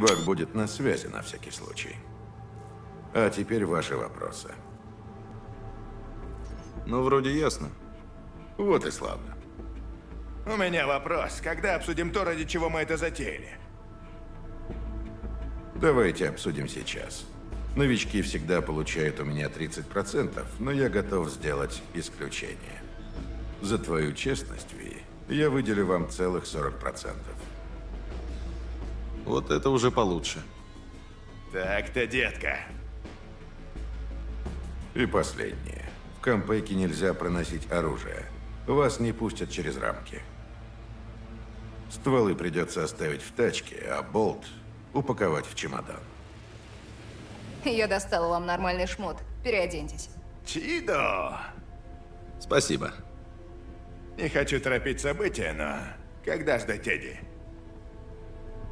Бак будет на связи на всякий случай. А теперь ваши вопросы. Ну, вроде ясно. Вот и славно. У меня вопрос. Когда обсудим то, ради чего мы это затеяли? Давайте обсудим сейчас. Новички всегда получают у меня 30%, но я готов сделать исключение. За твою честность, Ви, я выделю вам целых 40%. Вот это уже получше. Так-то, детка. И последнее. В Кампейке нельзя проносить оружие. Вас не пустят через рамки. Стволы придется оставить в тачке, а болт упаковать в чемодан. Я достала вам нормальный шмот. Переоденьтесь. Чидо! Спасибо. Не хочу торопить события, но когда ждать Эдди?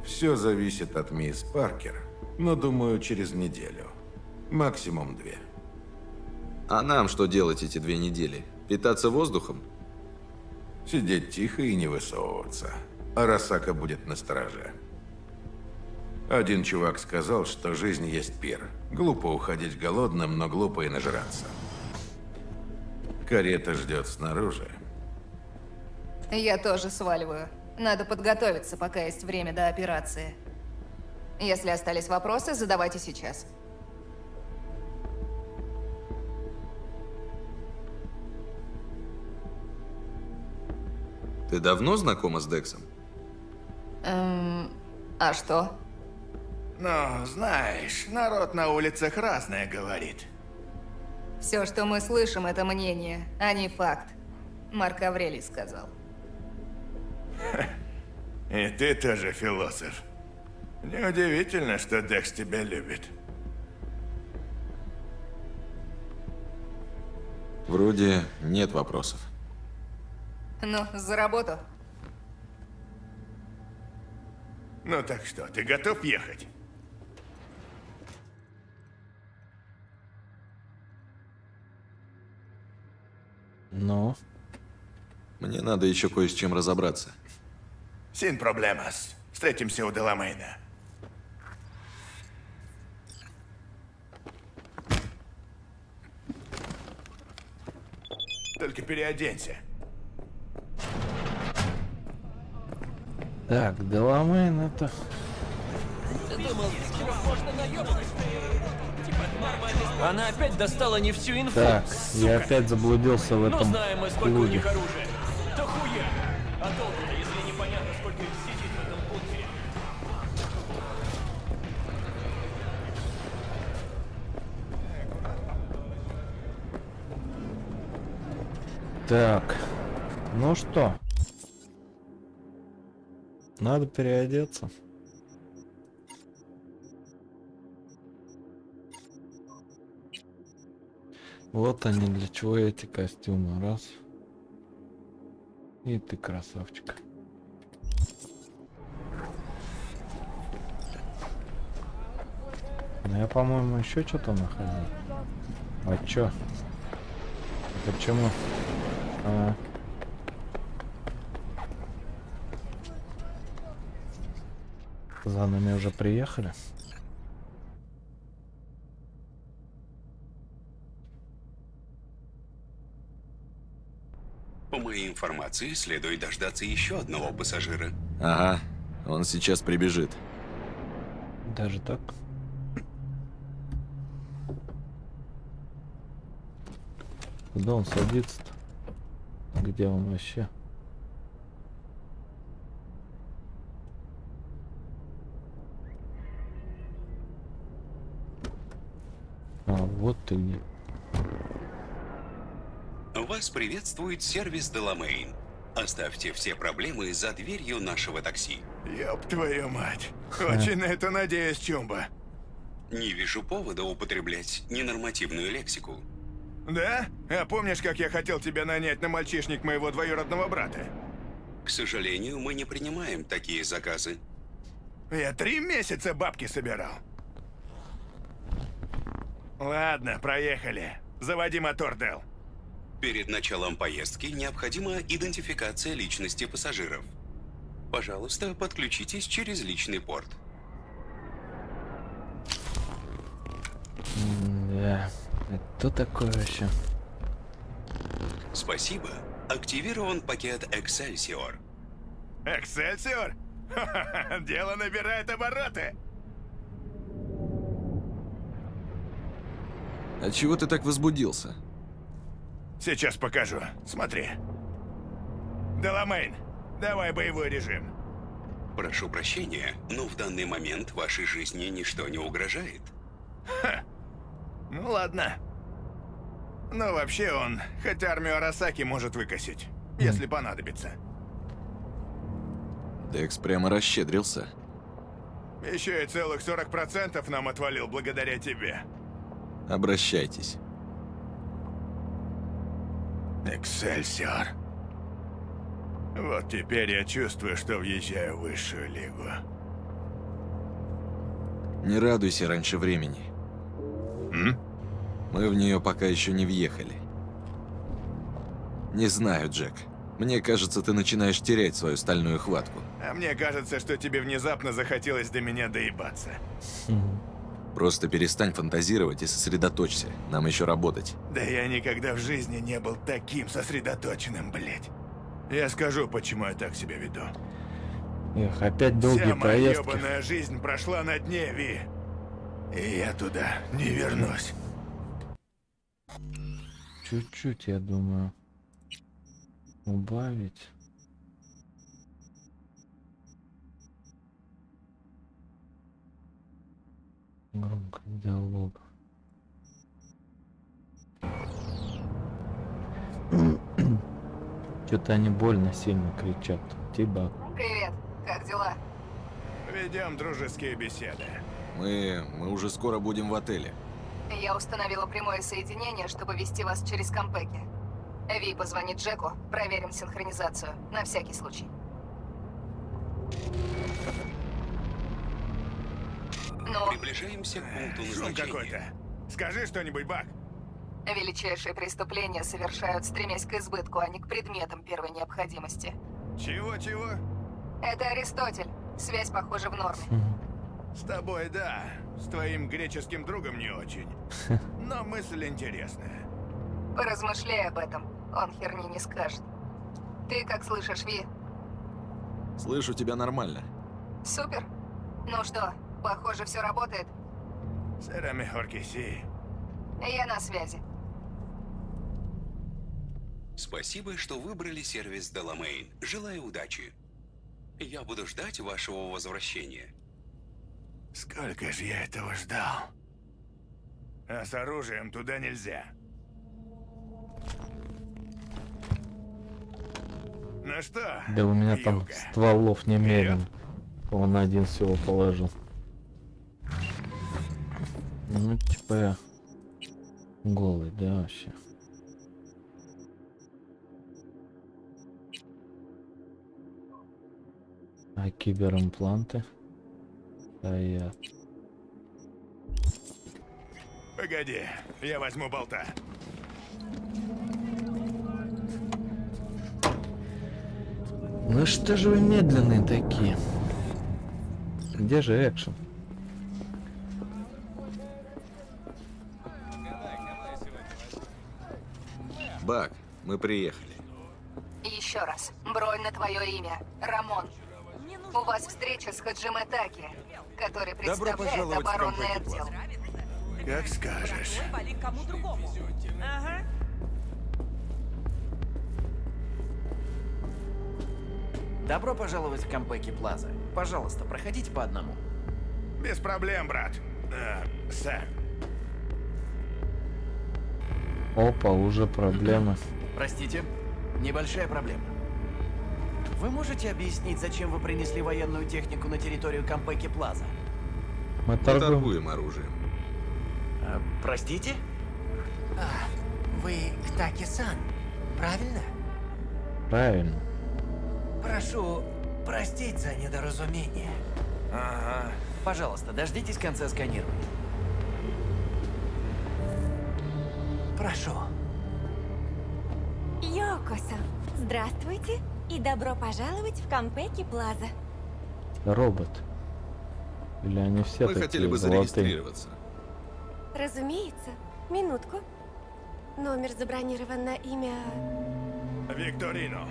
Все зависит от мисс Паркер, но думаю, через неделю. Максимум две. А нам что делать эти две недели? Питаться воздухом? Сидеть тихо и не высовываться. Арасака будет на страже. Один чувак сказал, что жизнь есть пир. Глупо уходить голодным, но глупо и нажраться. Карета ждет снаружи. Я тоже сваливаю. Надо подготовиться, пока есть время до операции. Если остались вопросы, задавайте сейчас. Ты давно знакома с Дексом? Эм, а что? Ну, знаешь, народ на улицах разное говорит. Все, что мы слышим, это мнение, а не факт. Марк Аврелий сказал. И ты тоже философ. Неудивительно, что Декс тебя любит. Вроде нет вопросов. Ну, за работу. Ну так что, ты готов ехать? Ну, Мне надо еще кое с чем разобраться. Син проблемас. Встретимся у Деламейна. Только переоденься. так, Деламейн это... Она опять достала не всю инфу. Так, сука. я опять заблудился в Ну этом знаем мы, сколько у клубе. них оружия. Так, ну что? Надо переодеться. Вот они, для чего эти костюмы. Раз. И ты красавчик. Ну, я, по-моему, еще что-то находил. А чё? Почему? За нами уже приехали. По моей информации, следует дождаться еще одного пассажира. Ага, он сейчас прибежит. Даже так? Куда он садится-то? Где он вообще? А, вот ты где. Вас приветствует сервис Деламейн. Оставьте все проблемы за дверью нашего такси. Ёб твою мать. Очень на это надеюсь, Чумба. Не вижу повода употреблять ненормативную лексику. Да? А помнишь, как я хотел тебя нанять на мальчишник моего двоюродного брата? К сожалению, мы не принимаем такие заказы. Я три месяца бабки собирал. Ладно, проехали. Заводи мотор, Дел. Перед началом поездки необходима идентификация личности пассажиров. Пожалуйста, подключитесь через личный порт. Да. Кто такой вообще? Спасибо. Активирован пакет Excelsior. Ха-ха-ха, Дело набирает обороты. А чего ты так возбудился? Сейчас покажу. Смотри. Деламейн, давай боевой режим. Прошу прощения, но в данный момент вашей жизни ничто не угрожает. Ну ладно. Но вообще он, хоть армию Арасаки может выкосить, если понадобится. Декс прямо расщедрился. Еще и целых 40% нам отвалил благодаря тебе. Обращайтесь. Эксельсиор. Вот теперь я чувствую, что въезжаю в высшую лигу. Не радуйся раньше времени. М? Мы в нее пока еще не въехали. Не знаю, Джек. Мне кажется, ты начинаешь терять свою стальную хватку. А мне кажется, что тебе внезапно захотелось до меня доебаться. Просто перестань фантазировать и сосредоточься. Нам еще работать. Да я никогда в жизни не был таким сосредоточенным, блядь. Я скажу, почему я так себя веду. Эх, опять долгие Вся моя поездки. ебаная жизнь прошла на дне, Ви. И я туда не вернусь. Чуть-чуть, я думаю. Убавить. Громкость диалога. Что-то они больно сильно кричат. Типа, Привет, как дела? Ведем дружеские беседы. Мы... мы уже скоро будем в отеле. Я установила прямое соединение, чтобы вести вас через Кампеки. Ви позвонит Джеку, проверим синхронизацию, на всякий случай. Ну, Приближаемся к пункту Шум назначения. какой-то. Скажи что-нибудь, Бак. величайшие преступления совершают, стремясь к избытку, а не к предметам первой необходимости. Чего-чего? Это Аристотель. Связь, похоже, в норме. С тобой, да. С твоим греческим другом не очень. Но мысль интересная. Поразмышляй об этом. Он херни не скажет. Ты как слышишь, Ви? Слышу тебя нормально. Супер. Ну что, похоже, все работает. Que sí. Я на связи. Спасибо, что выбрали сервис Деламейн. Желаю удачи. Я буду ждать вашего возвращения. Сколько же я этого ждал. А с оружием туда нельзя. Ну что? да у меня там Юга? стволов немерено. Он один всего положил. Ну, типа я голый, да, вообще. А киберимпланты? Стоят. Погоди, я возьму болта. Ну что же вы медленные такие? Где же экшен? Бак, мы приехали. Еще раз. Бронь на твое имя. Рамон. У вас встреча с Хаджиме Таки, который представляет пожаловать в оборонный отдел. Как скажешь. Вали кому другому. Ага. Добро пожаловать в Кампеки Плаза. Пожалуйста, проходите по одному. Без проблем, брат. Э, сэр. Опа, уже проблемы. Простите, небольшая проблема. Вы можете объяснить, зачем вы принесли военную технику на территорию Кампеки Плаза? Мы Мы торгуем. торгуем оружием. А, простите? Вы Ктаки-сан, правильно? Правильно. Прошу простить за недоразумение. Ага. Пожалуйста, дождитесь конца сканирования. Прошу. Йокосо, здравствуйте и добро пожаловать в Кампеки Плаза. Робот. Или они все Мы такие хотели бы золотые? зарегистрироваться. Разумеется. Минутку. Номер забронирован на имя... Викторино.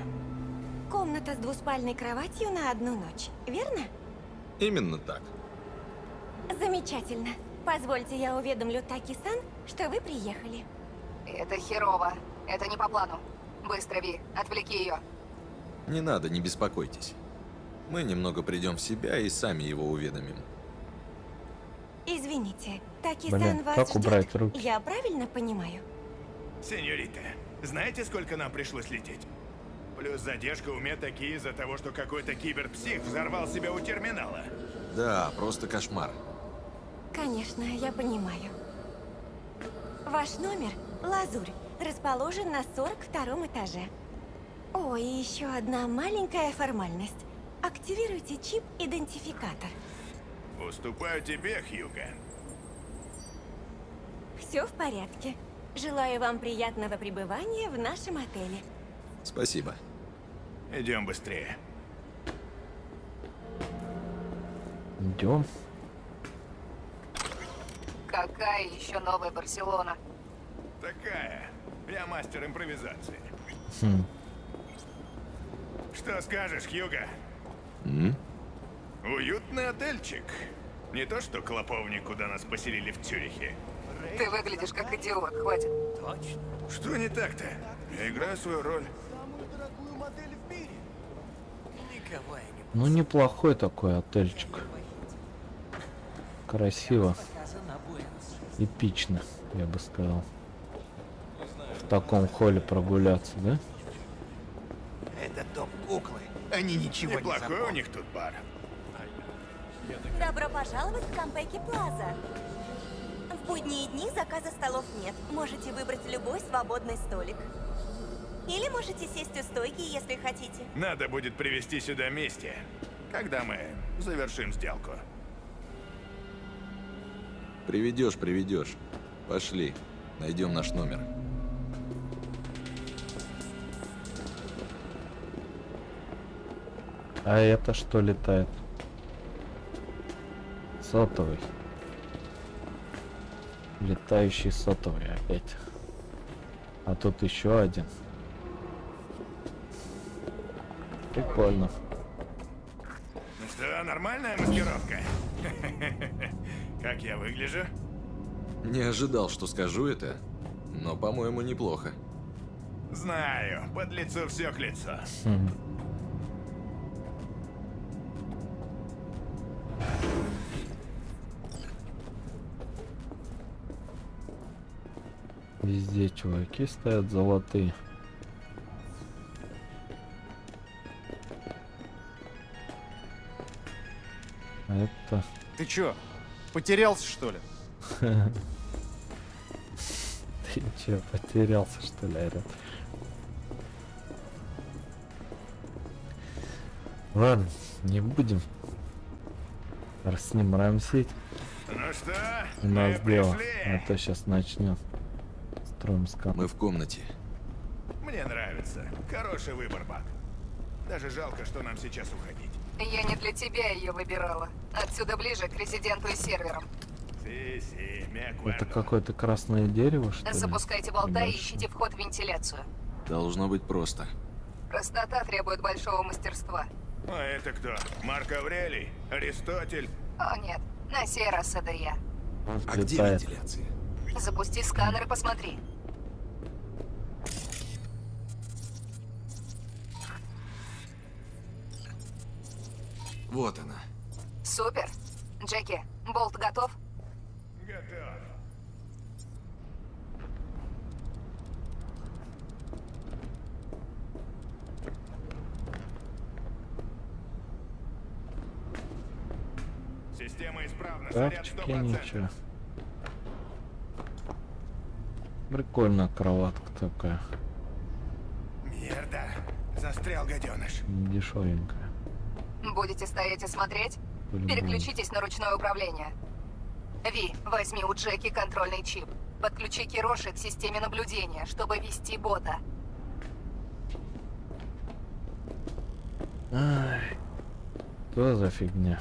Комната с двуспальной кроватью на одну ночь, верно? Именно так. Замечательно. Позвольте, я уведомлю Таки-сан, что вы приехали. Это херово. Это не по плану. Быстро, Ви, отвлеки ее. Не надо, не беспокойтесь. Мы немного придем в себя и сами его уведомим. Извините, Таки-сан Блин, вас как ждет. убрать руки? Я правильно понимаю? Сеньорита, знаете, сколько нам пришлось лететь? Плюс задержка у меня такие из-за того, что какой-то киберпсих взорвал себя у терминала. Да, просто кошмар. Конечно, я понимаю. Ваш номер – Лазурь, расположен на 42 этаже. О, и еще одна маленькая формальность. Активируйте чип-идентификатор. Уступаю тебе, Хьюга. Все в порядке. Желаю вам приятного пребывания в нашем отеле. Спасибо. Идем быстрее. Идем. Какая еще новая Барселона? Такая. Я мастер импровизации. Хм. Что скажешь, Хьюга? М? Уютный отельчик. Не то что клоповник, куда нас поселили в Цюрихе. Ты выглядишь как идиот, хватит. Что не так-то? Я играю свою роль. Никого я не Ну, неплохой такой отельчик. Красиво. Эпично, я бы сказал. В таком холле прогуляться, да? Куклы. Они ничего не Неплохой у них тут бар. Добро пожаловать в Кампеки Плаза. В будние дни заказа столов нет. Можете выбрать любой свободный столик. Или можете сесть у стойки, если хотите. Надо будет привезти сюда Мисти, когда мы завершим сделку. Приведешь, приведешь. Пошли, найдем наш номер. А это что летает? Сотовый. Летающий сотовый опять. А тут еще один. Прикольно. Ну что, нормальная маскировка? Как я выгляжу? Не ожидал, что скажу это, но, по-моему, неплохо. Знаю, под лицо все к лицу. Везде чуваки стоят золотые. Это... Ты чё, потерялся, что ли? Ты че, потерялся, что ли, орёт? Ладно, не будем раз с ним рамсить. Ну что, У нас дело. А то сейчас начнет. Строим скан. Мы в комнате. Мне нравится. Хороший выбор, Бак. Даже жалко, что нам сейчас уходить. Я не для тебя ее выбирала. Отсюда ближе к резиденту и серверам. Это какое-то красное дерево, что ли? Запускайте болта и ищите вход в вентиляцию. Должно быть просто. Простота требует большого мастерства. А это кто? Марк Аврелий? Аристотель? О нет, на сей раз это я. А где вентиляция? Запусти сканер и посмотри. Вот она. Супер. Джеки, болт готов? Готов. Система исправна, 100%. ничего. Прикольная кроватка такая. Мерда, застрял гаденыш. Дешевенькая. Будете стоять и смотреть? Переключитесь на ручное управление. Ви, возьми у Джеки контрольный чип. Подключи Кироши к системе наблюдения, чтобы вести бота. Ай, что за фигня?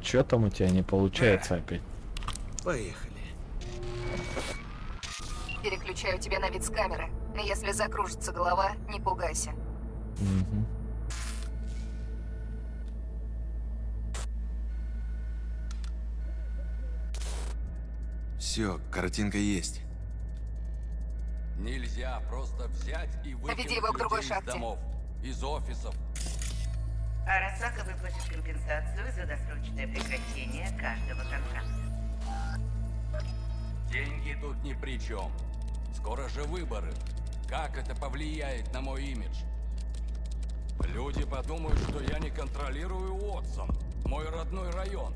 Чё там у тебя не получается опять? Поехали. Переключаю тебя на вид с камеры. Если закружится голова, не пугайся. Мгм. Все, картинка есть. Нельзя просто взять и выкинуть Веди его к другой людей из шахте. домов, из офисов. Арасака выплатит компенсацию за досрочное прекращение каждого контракта. Деньги тут ни при чем. Скоро же выборы. Как это повлияет на мой имидж? Люди подумают, что я не контролирую Уотсон, мой родной район.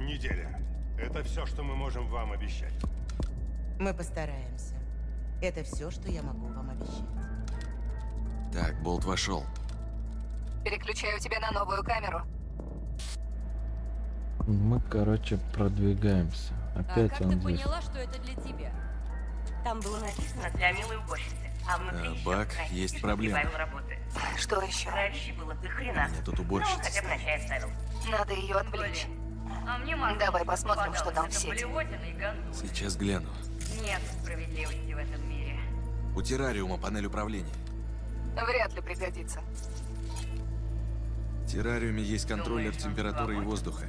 Неделя. Это все, что мы можем вам обещать. Мы постараемся. Это все, что я могу вам обещать. Так, Болт вошел. Переключаю тебя на новую камеру. Мы, короче, продвигаемся. Опять а как он ты здесь. поняла, что это для тебя? Там было написано для милой уборщицы, а внутри А, еще Бак, красивый есть проблема. работы. Что еще? Раньше было до хрена. Меня тут Ну, уборщица хотя бы на чай оставил. Надо ее отвлечь. А мне Давай посмотрим, что там в сети. Сейчас гляну. Нет справедливости в этом мире. У террариума панель управления. Вряд ли пригодится. В террариуме есть контроллер Думаешь, температуры и воздуха.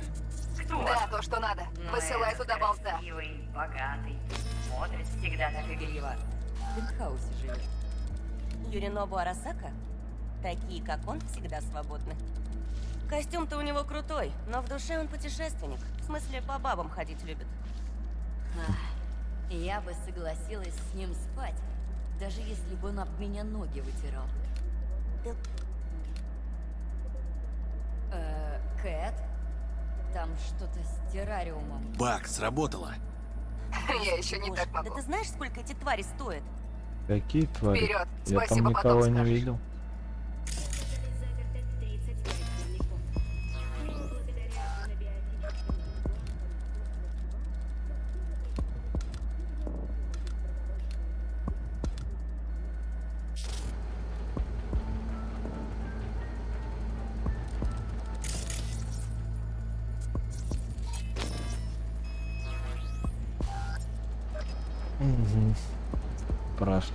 Кто? Да, то, что надо. Ну, Высылай туда болта. Красивый, богатый. Смотрит всегда так игриво. В пентхаусе живет. Юринобу Арасака? Такие, как он, всегда свободны. Костюм-то у него крутой, но в душе он путешественник. В смысле, по бабам ходить любит. А, я бы согласилась с ним спать, даже если бы он об меня ноги вытирал. Э, Кэт? Там что-то с террариумом. Бак, сработало. Я еще не так Да могу. ты знаешь, сколько эти твари стоят? Какие твари? Вперед. Я там Спасибо, никого потом не скажешь. видел.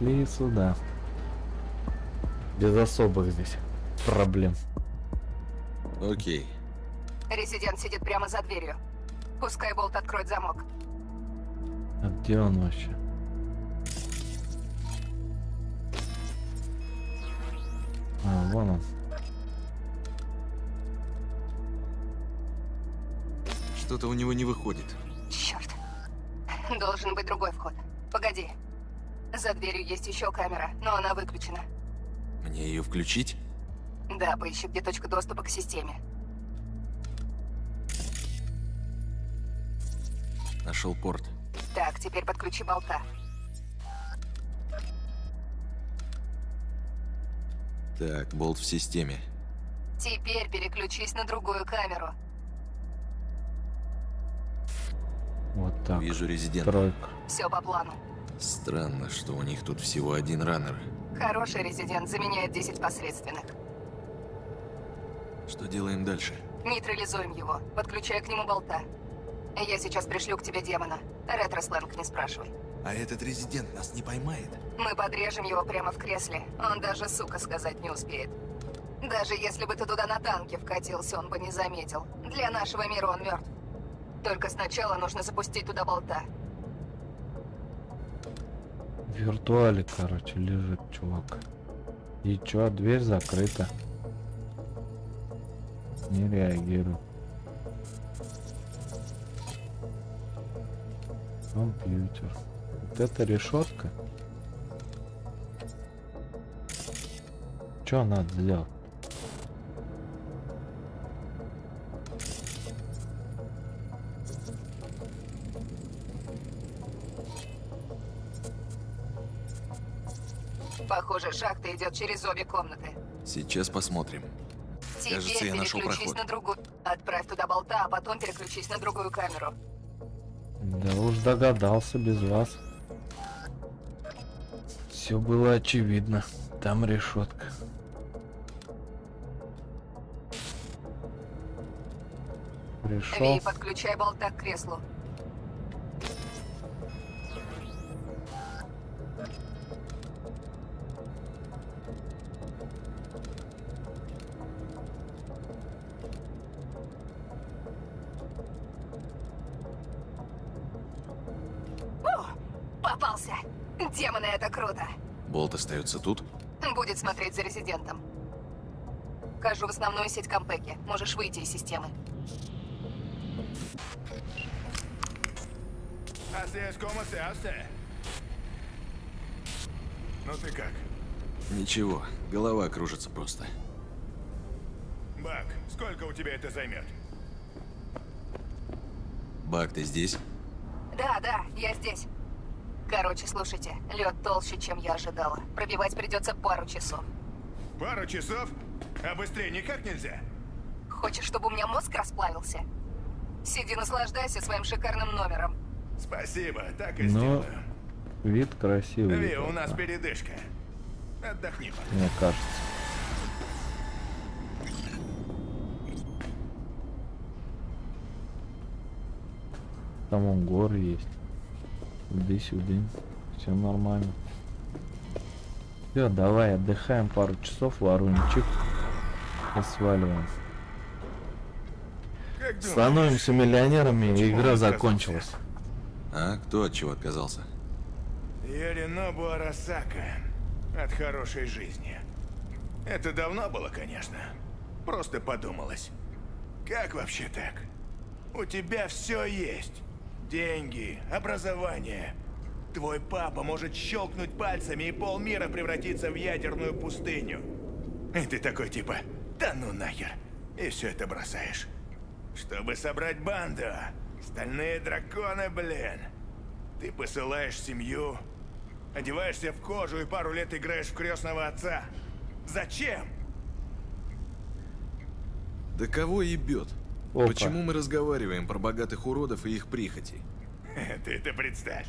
Прошли сюда. Без особых здесь проблем. Окей. Резидент сидит прямо за дверью. Пускай болт откроет замок. А где он вообще? А, вон он. Что-то у него не выходит. Черт. Должен быть другой вход. Погоди. За дверью есть еще камера, но она выключена. Мне ее включить? Да, поищи, где точка доступа к системе. Нашел порт. Так, теперь подключи болта. Так, болт в системе. Теперь переключись на другую камеру. Вот так. Вижу резидента. Тройка. Все по плану. Странно, что у них тут всего один раннер. Хороший резидент заменяет 10 посредственных. Что делаем дальше? Нейтрализуем его, подключая к нему болта. Я сейчас пришлю к тебе демона. Ретро-сленг не спрашивай. А этот резидент нас не поймает. Мы подрежем его прямо в кресле. Он даже сука сказать не успеет. Даже если бы ты туда на танке вкатился, он бы не заметил. Для нашего мира он мертв. Только сначала нужно запустить туда болта. Виртуале, короче, лежит чувак. И чё, дверь закрыта. Не реагирую. Компьютер. Вот это решетка. Чё надо сделать? Похоже, шахта идет через обе комнаты. Сейчас посмотрим. Теперь Кажется, я нашел проход. на другую. Отправь туда болта, а потом переключись на другую камеру. Да уж догадался без вас. Все было очевидно. Там решетка. Пришел. Ви, подключай болта к креслу. Остается тут? Будет смотреть за резидентом. Кажу в основную сеть Кампеки. Можешь выйти из системы. Ну ты как? Ничего, голова кружится просто. Бак, сколько у тебя это займет? Бак, ты здесь? Да, да, я здесь. Короче, слушайте, лед толще, чем я ожидала. Пробивать придется пару часов. Пару часов? А быстрее никак нельзя? Хочешь, чтобы у меня мозг расплавился? Сиди, наслаждайся своим шикарным номером. Спасибо, так и Но сделаю. вид красивый. Ви, у нас передышка. Отдохни пока. Мне кажется. Там он горы есть. Сюда-сюда. Все нормально. Все, давай отдыхаем пару часов, ворончик. И сваливаем. Как думаешь, Становимся миллионерами, и игра он закончилась. А кто от чего отказался? Яринобу Арасака. От хорошей жизни. Это давно было, конечно. Просто подумалось. Как вообще так? У тебя все есть. Деньги, образование. Твой папа может щелкнуть пальцами, и полмира превратиться в ядерную пустыню. И ты такой типа, да ну нахер. И все это бросаешь. Чтобы собрать банду. Стальные драконы, блин. Ты посылаешь семью, одеваешься в кожу и пару лет играешь в крестного отца. Зачем? Да кого ебет? Опа. Почему мы разговариваем про богатых уродов и их прихоти? Ты это представь.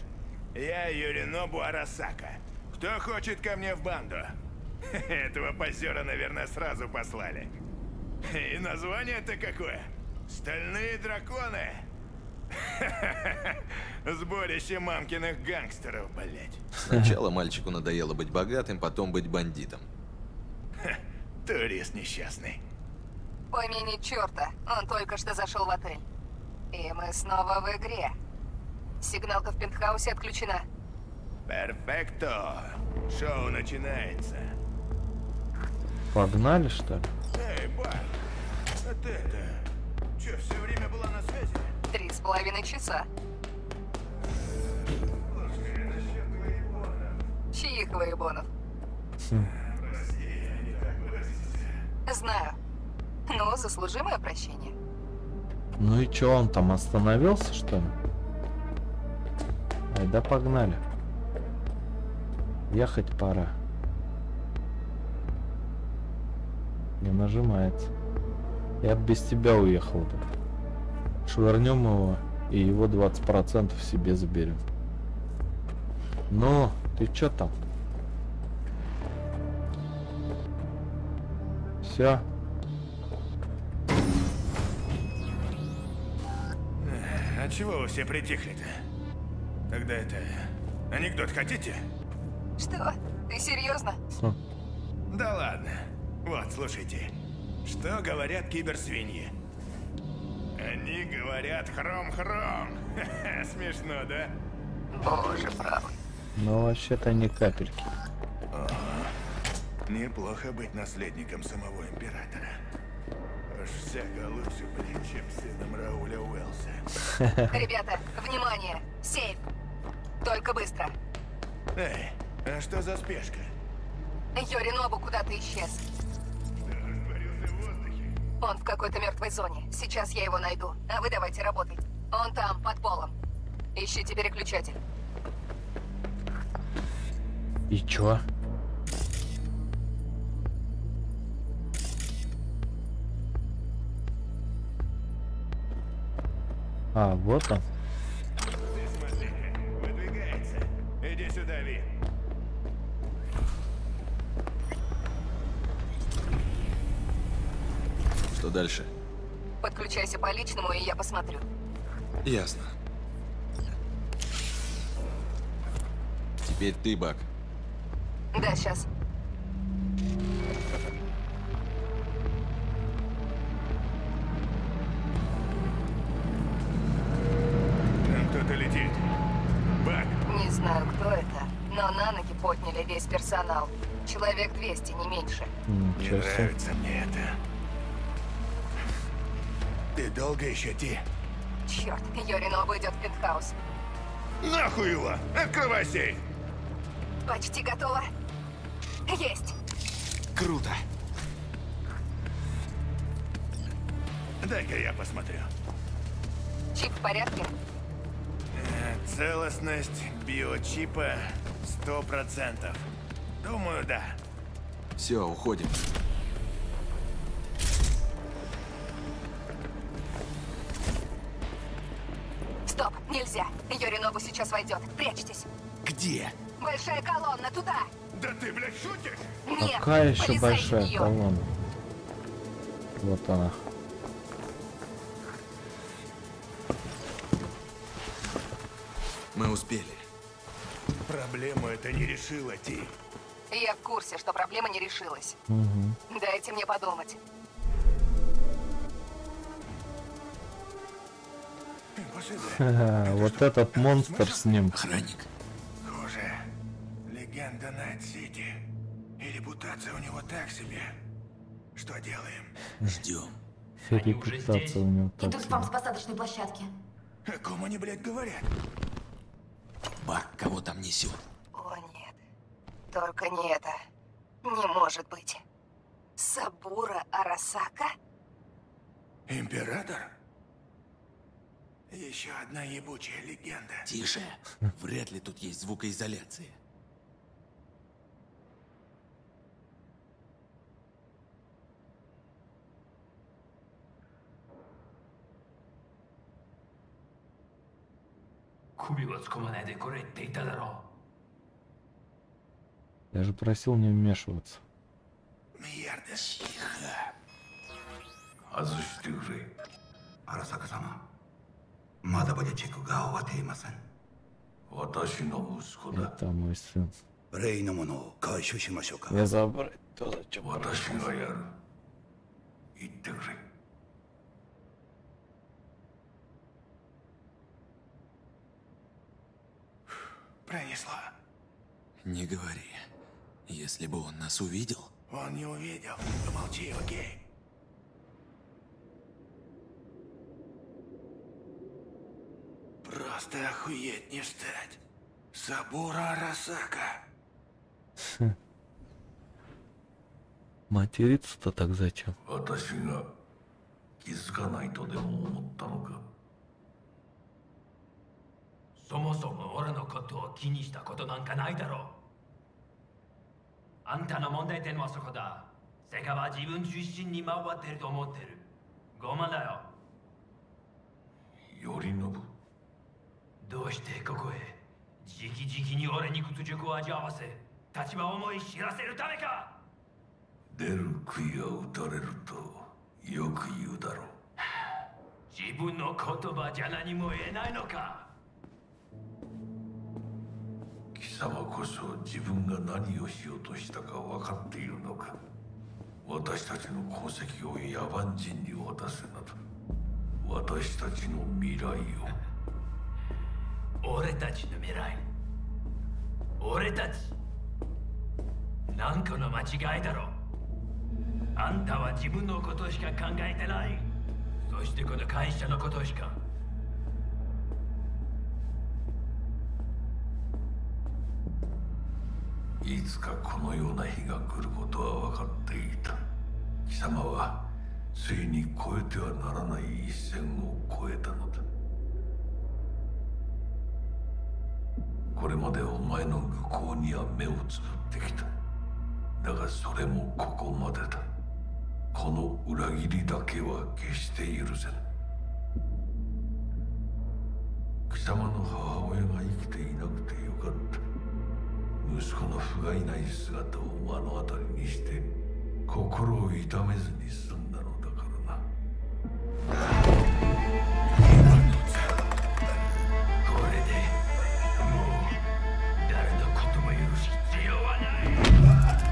Я Юринобу Арасака. Кто хочет ко мне в банду? Этого позера, наверное, сразу послали. И название-то какое? Стальные драконы. Сборище мамкиных гангстеров, блять. Сначала мальчику надоело быть богатым, потом быть бандитом. Турист несчастный. Помяни черта, он только что зашел в отель. И мы снова в игре. Сигналка в пентхаусе отключена. Перфекто. Шоу начинается. Погнали, что ли? Эй, бар, а ты это... Че, все время была на связи? Три с половиной часа. Чьих воебонов? Знаю. Ну, заслужи мое прощение. Ну и чё, он там остановился, что ли? Ай, да погнали. Ехать пора. Не нажимается. Я б без тебя уехал бы. Швырнем его, и его 20% себе заберем. Ну, ты чё там? Все. А чего вы все притихли-то? Тогда это... Анекдот хотите? Что? Ты серьезно? Да ладно. Вот, слушайте. Что говорят киберсвиньи? Они говорят хром-хром. Смешно, да? Боже правый. Но вообще-то не капельки. Неплохо быть наследником самого императора. Всяко лучше быть, чем сыном Рауля Уэллса. Ребята, внимание! Сейф! Только быстро. Эй, а что за спешка? Йоринобу куда-то исчез. Он в какой-то мертвой зоне. Сейчас я его найду. А вы давайте работать. Он там, под полом. Ищите переключатель. И чё? А, вот он. Выдвигается. Иди сюда, Ви. Что дальше? Подключайся по личному, и я посмотрю. Ясно. Теперь ты, Бак. Да, сейчас. Там кто-то летит. Бак, Не знаю, кто наняли весь персонал. Человек 200, не меньше. Не Ничего себе. нравится мне это. Ты долго еще, Ти? Черт, Йоринобу идет в пентхаус. Нахуй его! Открывай сейф! Почти готово. Есть. Круто. Дай-ка я посмотрю. Чип в порядке? Целостность биочипа 100%. Думаю, да. Все, уходим. Стоп, нельзя. Йоринобу сейчас войдет. Прячьтесь. Где? Большая колонна, туда. Да ты, блядь, шутишь? Нет, Какая еще большая колонна? Вот она. Мы успели. Проблему это не решила, Ти. Я в курсе, что проблема не решилась. Мгм. Дайте мне подумать. Ха-ха, Вот этот монстр с ним. Охранник. Хуже. Легенда Найт-Сити. И репутация у него так себе. Что делаем? Ждем. Репутация у него так Идут к вам с посадочной площадки. О ком они, блядь, говорят? Бар, кого там несет? О, нет. Только не это. Не может быть. Сабура Арасака? Император? Еще одна ебучая легенда. Тише. Вряд ли тут есть звукоизоляция. Я же просил не вмешиваться. Мьерда. 外してくれ荒坂様まだボディチェックが終わっていません私の息子だ Это мой сын. レイのものを回収しましょうか Я забрать туда, чё 私がやる言 ってくれ Пронесло. Не говори. Если бы он нас увидел... Он не увидел. Помолчи, окей? Просто охуеть не встать. Сабура Арасака. Материться-то так зачем? 私が気づかないとでも思ったのか そもそも俺のことを気にしたことなんかないだろう。あんたの問題点はそこだ。世界は自分中心に回ってると思ってる。傲慢だよ。頼信。どうしてここへ？直々に俺に屈辱を味わわせ立場思い知らせるためか。出る杭は打たれるとよく言うだろう。自分の言葉じゃ何も言えないのか貴様こそ自分が何をしようとしたか分かっているのか。私たちの功績を野蛮人に渡せなど。私たちの未来を。俺たちの未来。俺たち。なんかの間違いだろう。あんたは自分のことしか考えてない。そしてこの会社のことしか。いつかこのような日が来ることは分かっていた。貴様はついに越えてはならない一線を越えたのだ。これまでお前の愚行には目をつぶってきた。だがそれもここまでだ。この裏切りだけは決して許せぬ。貴様の母親が生きていなくてよかった。息子の不甲斐ない姿を目の当たりにして心を痛めずに済んだのだからなこれでもう誰のことも許す必要はない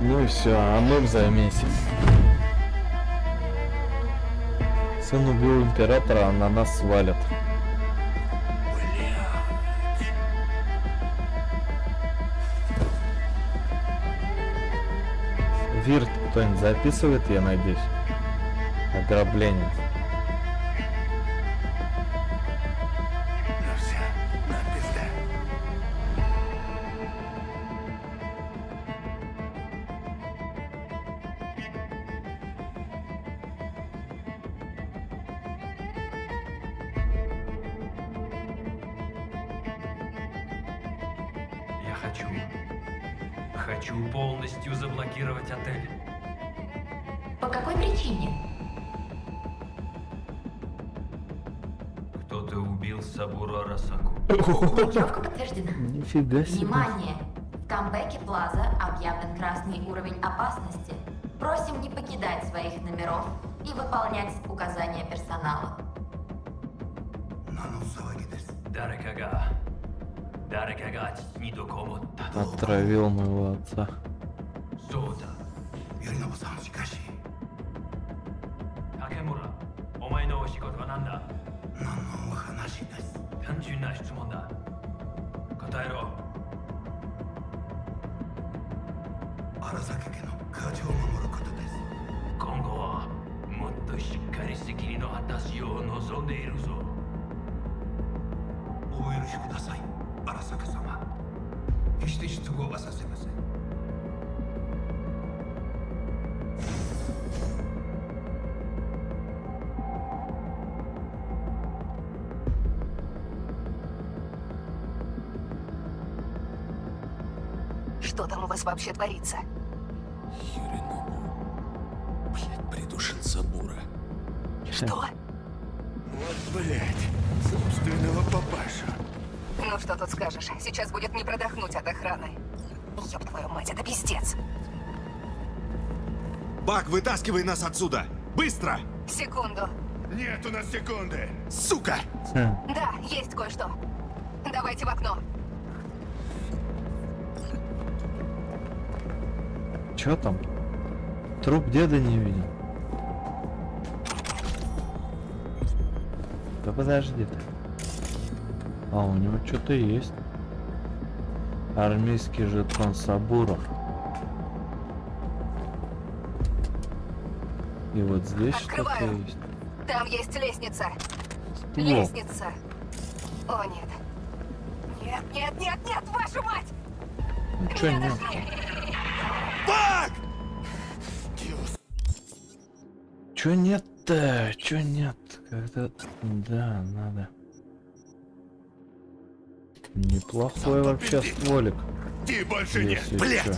Ну и все, а мы в Сын убил императора, а на нас свалят. Вирт кто-нибудь записывает, я надеюсь? Ограбление. Хочу... Хочу полностью заблокировать отель. По какой причине? Кто-то убил Сабуру Арасаку. Блокировка подтверждена. Нифига себе. Внимание! В Камбеке Плаза объявлен красный уровень опасности. Просим не покидать своих номеров и выполнять указания персонала. 何 Отравил моего отца. Вас вообще творится? Блядь, придушил Сабура. Что? Вот, блядь, собственного папашу. Ну что тут скажешь? Сейчас будет не продохнуть от охраны. Ёб твою мать, это пиздец. Бак, вытаскивай нас отсюда! Быстро! Секунду. Нет у нас секунды. Сука! Да, есть кое-что. Давайте в окно. Чё там? Труп деда не видел. Да подожди ты. А, у него что-то есть. Армейский жетон Сабуров. И вот здесь что-то есть. Там есть лестница. Ствол. Лестница. О, нет. Нет, нет, нет, нет, вашу мать! Ну Не нет? нашли. Бак! Чё нет-то? Чё нет? Когда... Да, надо. Неплохой вообще стволик. Ты больше нет. Блядь! чё.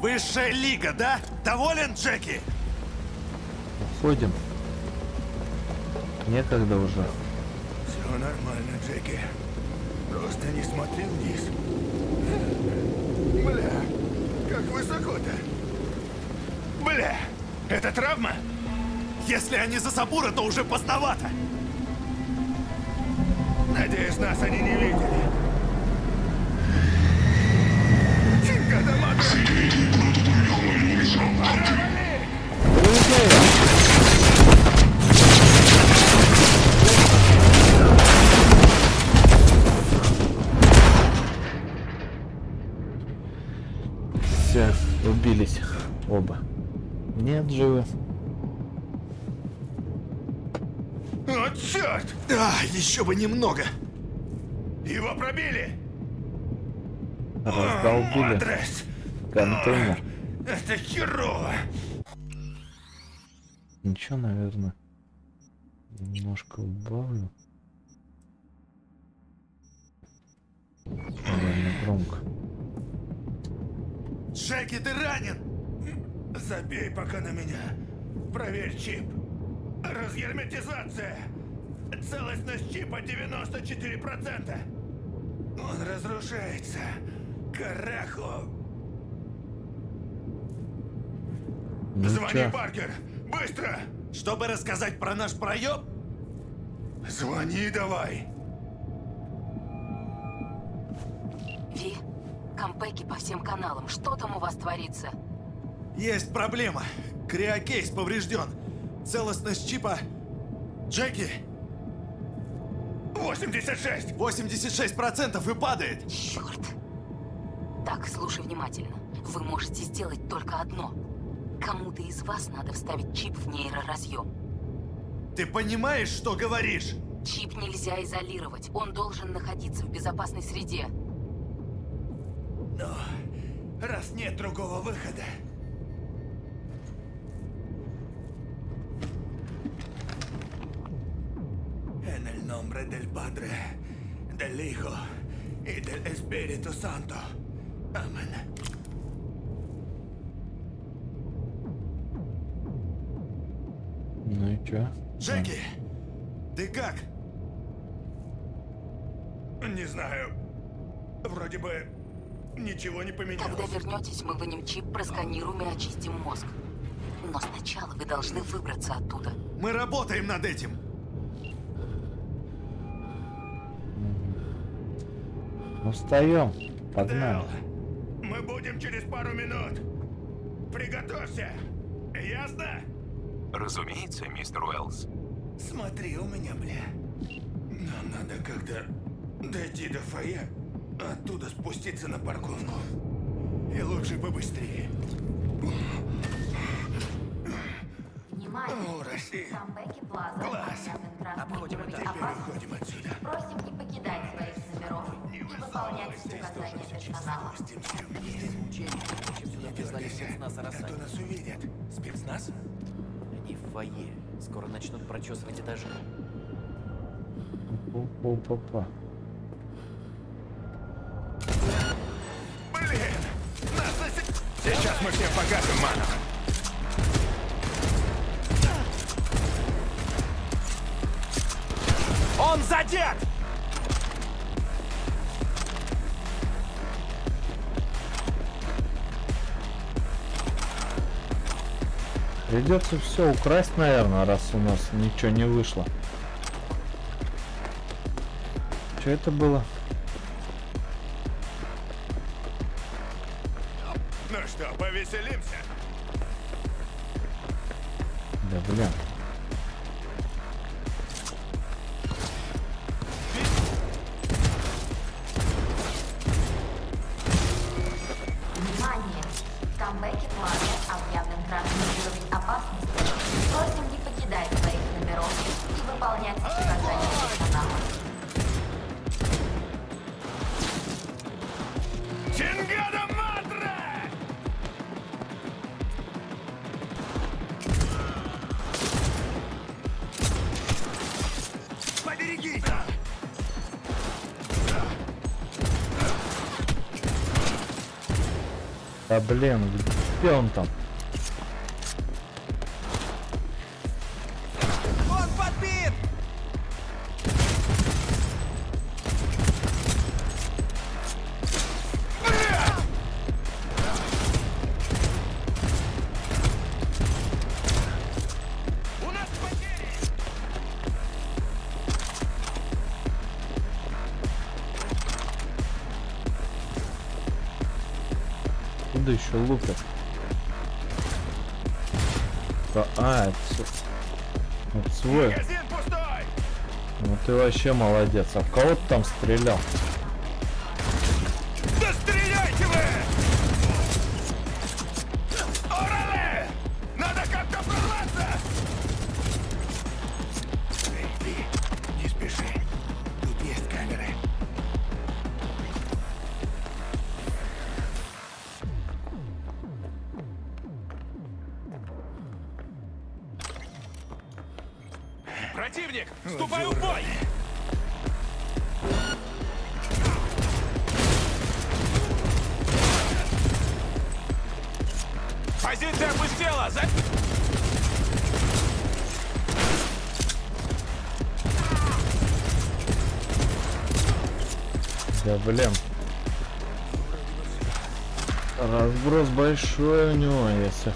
Высшая лига, да? Доволен, Джеки? Уходим. Некогда уже. Все нормально, Джеки. Просто не смотри вниз. Бля, как высоко-то. Бля, это травма? Если они за Сабура, то уже поздновато. Надеюсь, нас они не видели. Чингадамада! Все, Оба. Нет, живы. О, черт! А, еще бы немного. Его пробили! Раздолбили. Адрес! Контейнер. Это херово! Ничего, наверное. Немножко убавлю. Довольно громко. Джеки, ты ранен! Забей пока на меня. Проверь чип. Разгерметизация. Целостность чипа 94%. Он разрушается. Карахо. Ну Звони чё? Паркер. Быстро. Чтобы рассказать про наш проеб? Звони давай. Ви, кампеки по всем каналам. Что там у вас творится? Есть проблема. Криокейс поврежден. Целостность чипа Джеки! 86! 86% и падает! Черт! Так, слушай внимательно. Вы можете сделать только одно. Кому-то из вас надо вставить чип в нейроразъем. Ты понимаешь, что говоришь? Чип нельзя изолировать. Он должен находиться в безопасной среде. Но раз нет другого выхода... nombre del Padre, del Hijo y del Espíritu Santo. Amén. Ну и чё? Джеки! Ты как? Не знаю. Вроде бы ничего не поменялось. Когда вернетесь, мы вынем чип, просканируем и очистим мозг. Но сначала вы должны выбраться оттуда. Мы работаем над этим! Ну встаем. Погнали. Мы будем через пару минут. Приготовься. Ясно? Разумеется, мистер Уэллс. Смотри у меня, бля. Нам надо как-то дойти до фойе, оттуда спуститься на парковку. И лучше побыстрее. Внимание! О, Россия. Плаза выполнять указания персонала. Призвали спецназ А то нас увидят. Спецназ? Они в фойе. Скоро начнут прочесывать этажи. Опа-па. Блин! Нас засек... Сейчас мы всем покажем, манов. Он задет! Придется все украсть, наверное, раз у нас ничего не вышло. Что это было? Ну что, повеселимся? Да блин. Внимание! В Камбэке Плаза объявлен красный опасности. Просим не покидать своих номеров и выполнять указания персонала. Чингада Матра! Поберегись! Да блин, где он там? Еще лупят? Да, а, это, с- это свой. Ну ты вообще молодец. А в кого ты там стрелял? Блин. Разброс большой у него, если.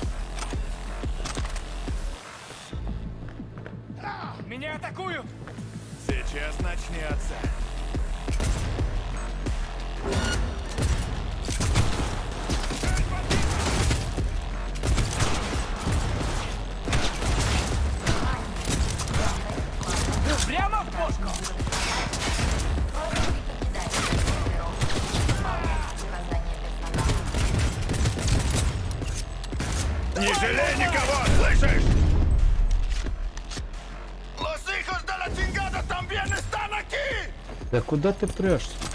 Куда ты прешься?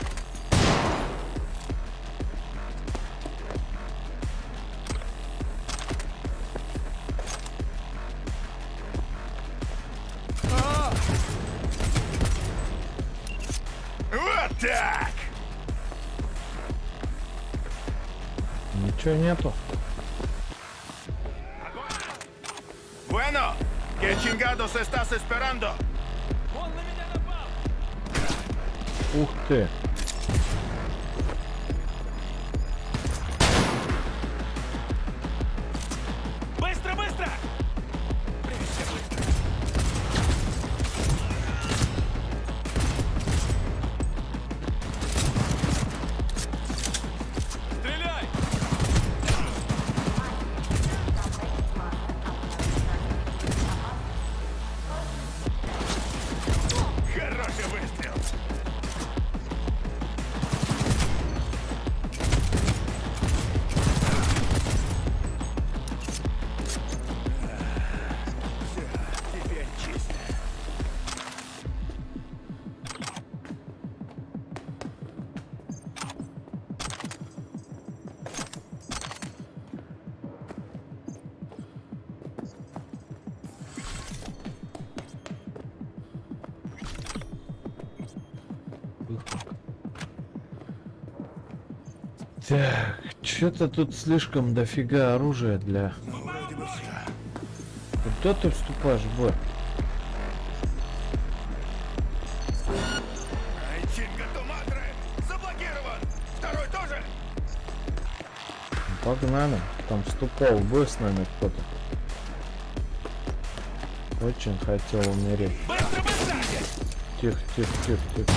Хороший выстрел! Все, что-то тут слишком дофига оружия для... Бы. Куда ты вступаешь в бой? Погнали. Там вступал бой с нами кто-то. Очень хотел умереть. Тихо, тихо, тихо, тихо.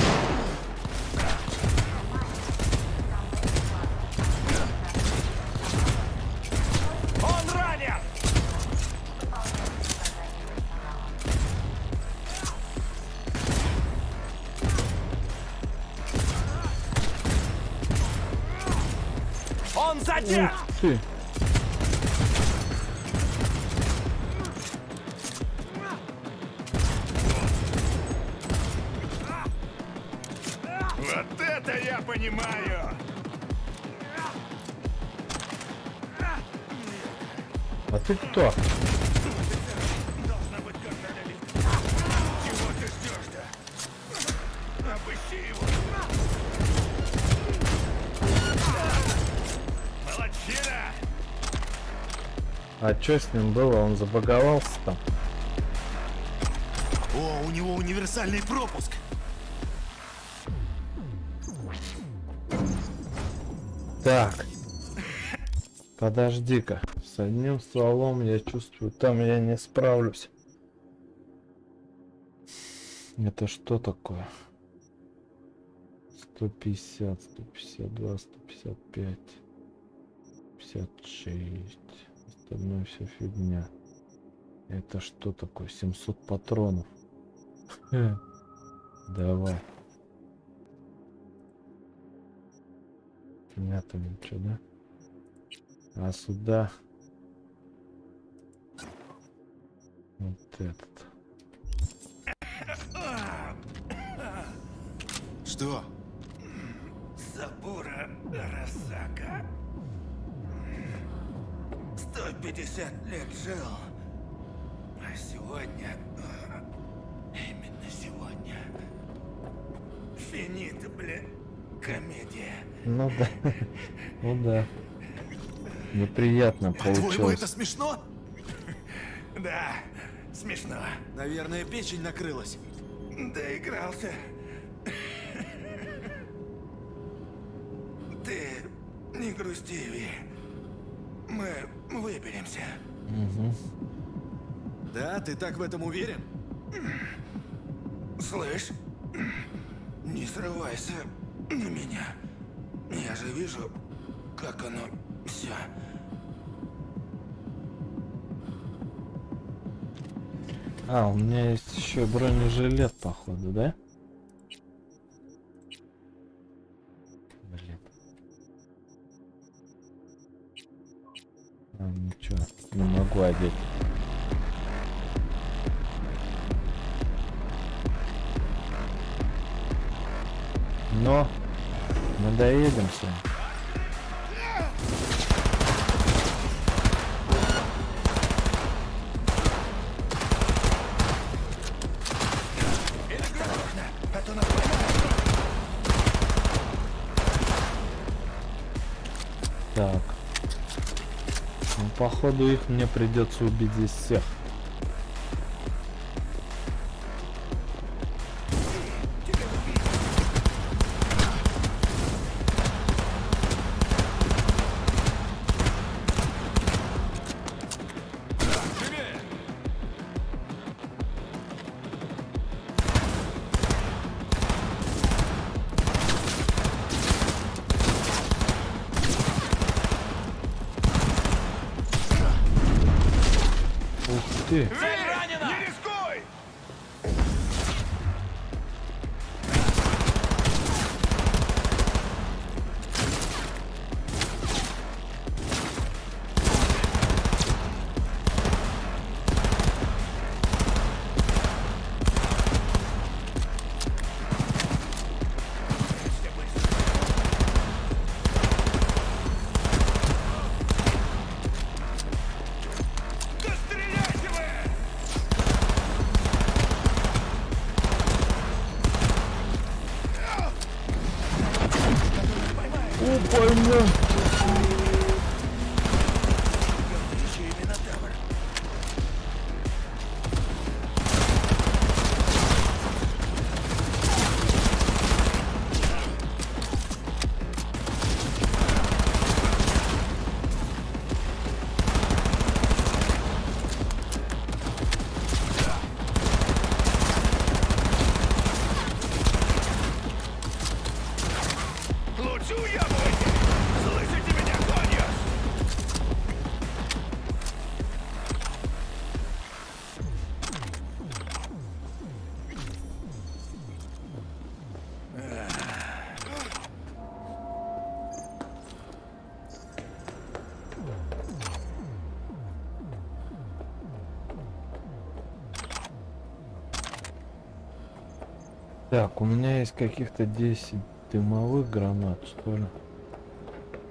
Молодчина! А что с ним было? Он забаговался там? О, у него универсальный пропуск. Так. Подожди-ка. С одним стволом я чувствую, там я не справлюсь. Это что такое? 150, 152, 155, 56. Остальное все фигня. Это что такое? 700 патронов. Хе. Давай. Нету ничего, да? А сюда вот этот. Что? Сабура Арасака. 150 лет жил. А сегодня... Именно сегодня... Финита, блин, комедия. Ну да. Ну да. Неприятно По-твоему, получилось. это смешно? Да, смешно. Наверное, печень накрылась. Доигрался. Ты не грусти, Ви. Мы выберемся. Мгм. Да, ты так в этом уверен? Слышь, не срывайся на меня. Я же вижу, как оно все. А, у меня есть еще бронежилет, походу, да? А, ничего. Че, не могу одеть. Но мы походу их мне придется убить здесь всех. Так, у меня есть каких-то 10 дымовых гранат, что ли?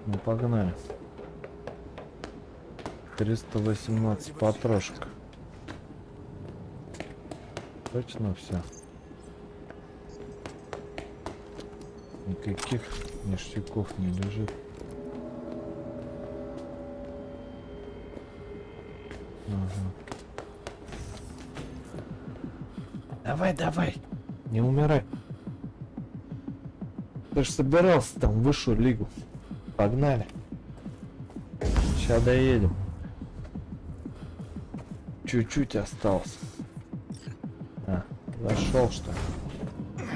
Ну, погнали. 318 потрошек. Точно все. Никаких ништяков не лежит. Ага. Давай, давай. Не умирай. Ты же собирался там в высшую лигу. Погнали. Сейчас доедем. Чуть-чуть осталось. А, зашел что ли?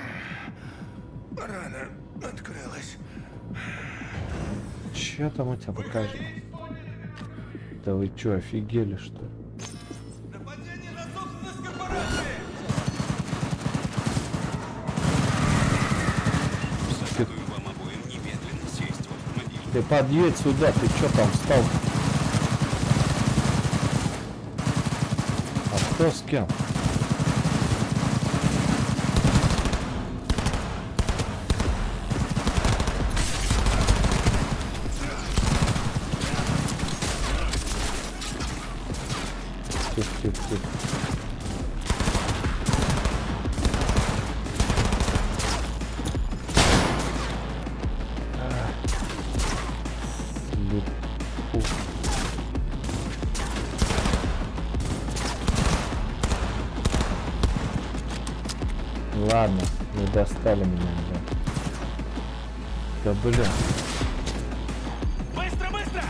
Рана открылась. Че там у тебя покажет? Да вы чё, офигели что ли? Подъедь сюда, ты чё там встал? А кто с кем? Достали меня, да. Да блин. Быстро, быстро!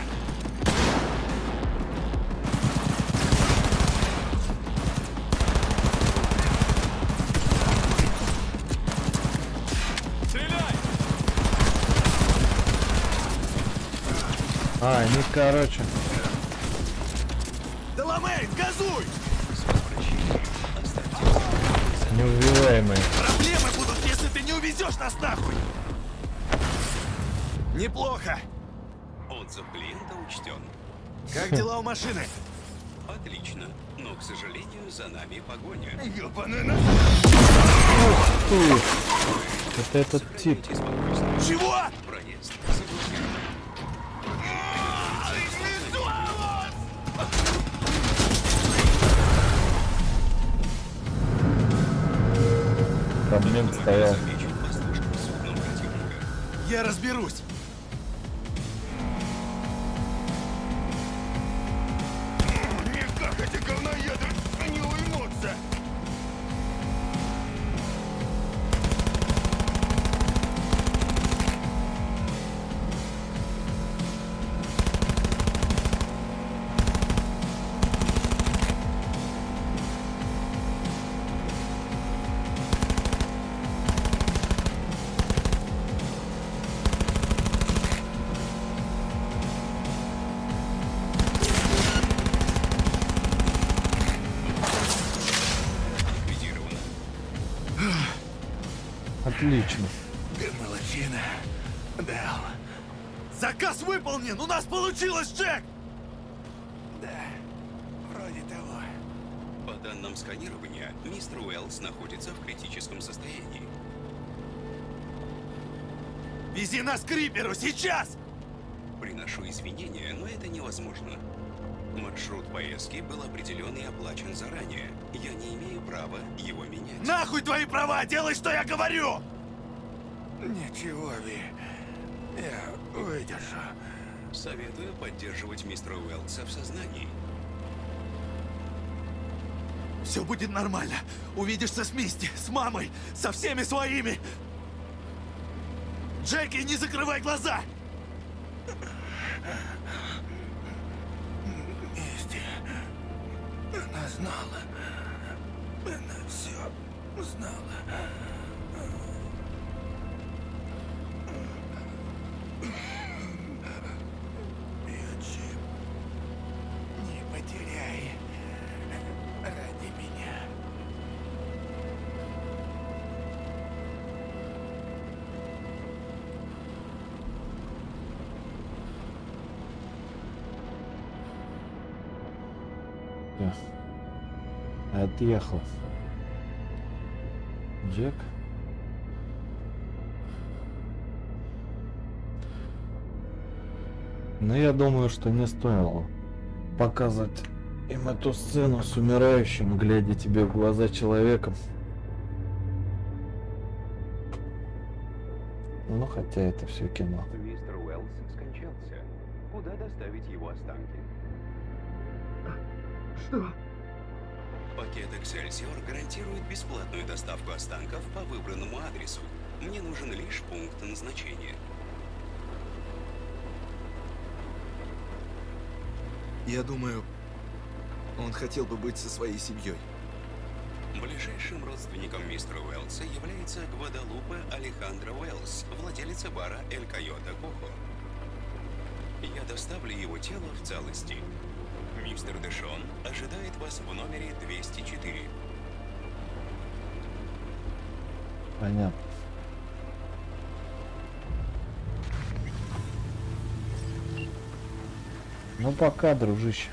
Стреляй! А, они, короче. Машины? Отлично. Но, к сожалению, за нами погоня. Ёбаный Ты. Это этот тип. Чего? Проезд. Проблем стоял. Я разберусь. Получилось, Джек! Да, вроде того. По данным сканирования, мистер Уэллс находится в критическом состоянии. Вези нас к Риперу сейчас! Приношу извинения, но это невозможно. Маршрут поездки был определен и оплачен заранее. Я не имею права его менять. Нахуй твои права! Делай, что я говорю! Ничего, Ви. Я выдержу. Советую поддерживать мистера Уэллса в сознании. Все будет нормально. Увидишься с Мисти, с мамой, со всеми своими. Джеки, не закрывай глаза! Мисти. Она знала. Она все знала. Отъехал. Джек. Но я думаю, что не стоило показывать им эту сцену с умирающим, глядя тебе в глаза человеком. Ну, хотя это все кино. Мистер Уэллс скончался. Куда доставить его останки? Что? Пакет Эксельсиор гарантирует бесплатную доставку останков по выбранному адресу. Мне нужен лишь пункт назначения. Я думаю, он хотел бы быть со своей семьей. Ближайшим родственником мистера Уэллса является Гвадалупе Алехандро Уэллс, владелица бара Эль Койота Кохо. Я доставлю его тело в целости. Мистер Дэшон ожидает вас в номере 204. Понятно. Ну пока, дружище.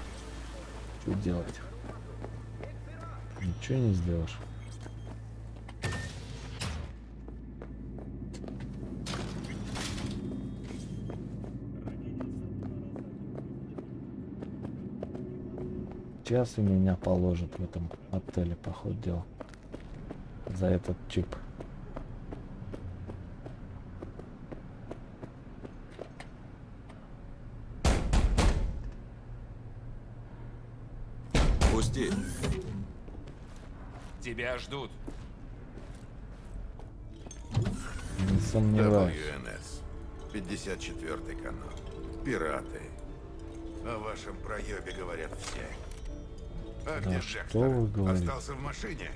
Что делать? Ничего не сделаешь. Сейчас и меня положат в этом отеле, по ходу дела. За этот чип. Пусти. Тебя ждут. Не сомневаюсь. WNS. 54 канал. Пираты. О вашем проебе говорят все. А Да где что вы говорите? Остался в машине?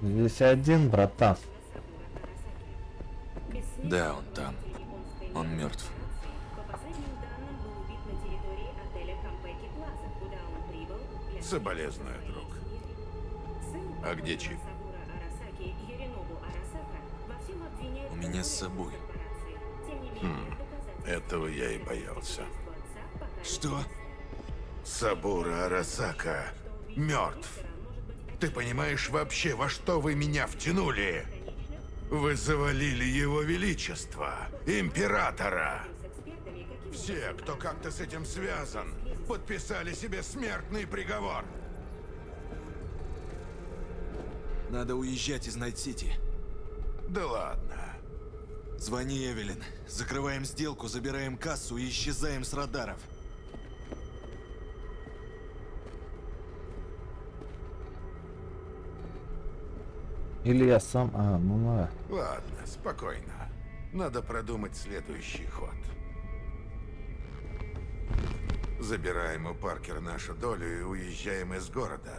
Здесь один, братан. Да, он там. Он мертв. Соболезную, друг. А где чип? У меня с собой. Этого я и боялся. Что? Сабура Арасака мертв. Ты понимаешь вообще, во что вы меня втянули? Вы завалили его величество, императора. Все, кто как-то с этим связан, подписали себе смертный приговор. Надо уезжать из Найт-Сити. Да ладно. Звони Эвелин. Закрываем сделку, забираем кассу и исчезаем с радаров. Или я сам... А, ну на. Ладно, спокойно. Надо продумать следующий ход. Забираем у Паркера нашу долю и уезжаем из города.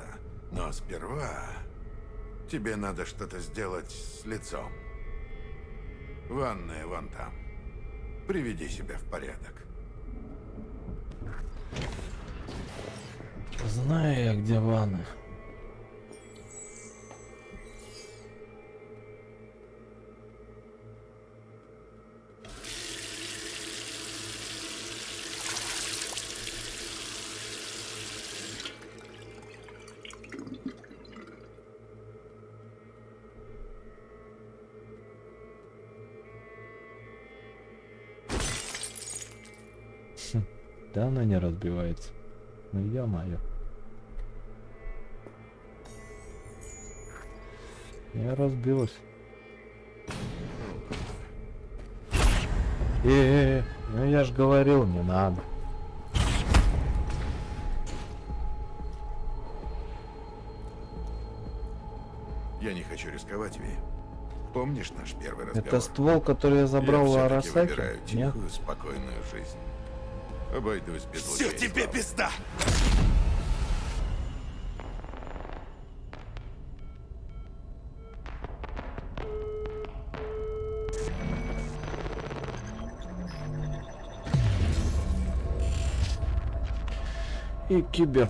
Но сперва тебе надо что-то сделать с лицом. Ванная вон там. Приведи себя в порядок. Знаю я, где ванны. Да она не разбивается. Ну ё-моё. Не разбилась. Э, -э, -э ну я же говорил, не надо. Я не хочу рисковать, Ви. Помнишь наш первый разговор? Это ствол, который я забрал у я всё-таки Арасаки? Нет? тихую, спокойную жизнь. Обойдусь без Все лучей тебе славы. пизда! И кибер